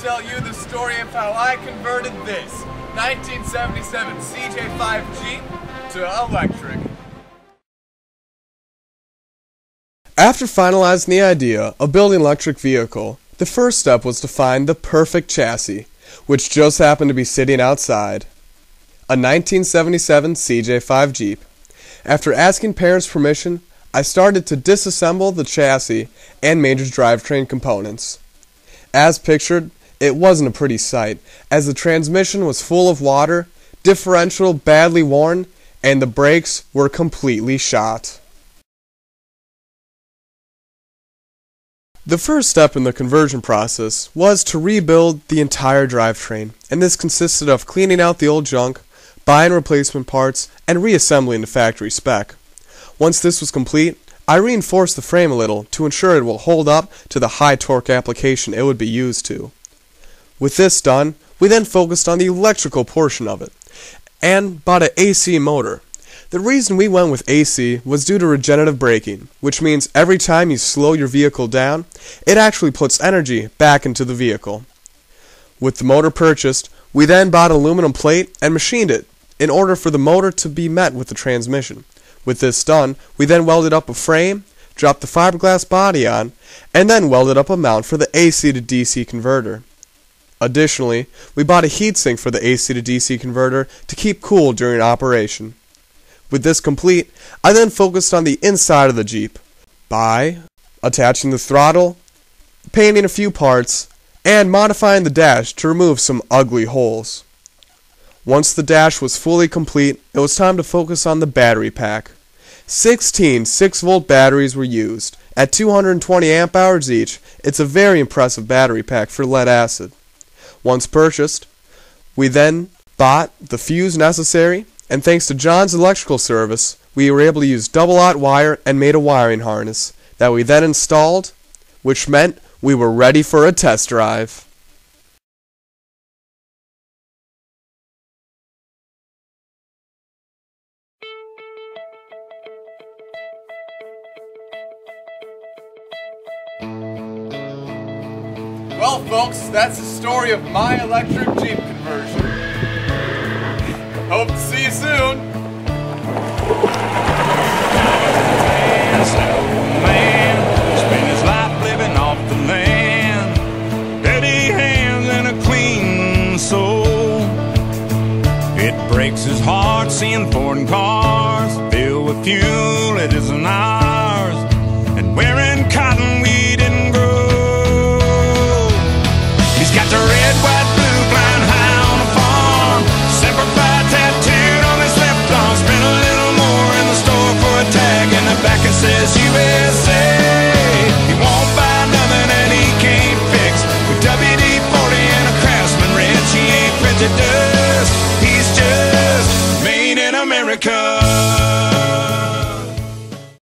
tell you the story of how I converted this 1977 CJ5 Jeep to electric. After finalizing the idea of building an electric vehicle, the first step was to find the perfect chassis, which just happened to be sitting outside. A 1977 CJ5 Jeep. After asking parents' permission, I started to disassemble the chassis and major drivetrain components. As pictured, it wasn't a pretty sight, as the transmission was full of water, differential badly worn, and the brakes were completely shot. The first step in the conversion process was to rebuild the entire drivetrain, and this consisted of cleaning out the old junk, buying replacement parts, and reassembling the factory spec. Once this was complete, I reinforced the frame a little to ensure it will hold up to the high torque application it would be used to. With this done, we then focused on the electrical portion of it, and bought an AC motor. The reason we went with AC was due to regenerative braking, which means every time you slow your vehicle down, it actually puts energy back into the vehicle. With the motor purchased, we then bought aluminum plate and machined it in order for the motor to be met with the transmission. With this done, we then welded up a frame, dropped the fiberglass body on, and then welded up a mount for the AC to DC converter. Additionally, we bought a heatsink for the AC to DC converter to keep cool during operation. With this complete, I then focused on the inside of the Jeep by attaching the throttle, painting a few parts, and modifying the dash to remove some ugly holes. Once the dash was fully complete, it was time to focus on the battery pack. 16 6 volt batteries were used. At 220 amp hours each, it's a very impressive battery pack for lead acid. Once purchased, we then bought the fuse necessary and thanks to John's electrical service, we were able to use double aught wire and made a wiring harness that we then installed, which meant we were ready for a test drive. Well, folks, that's the story of my electric Jeep conversion. Hope to see you soon. man spent his life living off the land. Dirty hands and a clean soul. It breaks his heart seeing foreign cars filled with fuel. It isn't ours.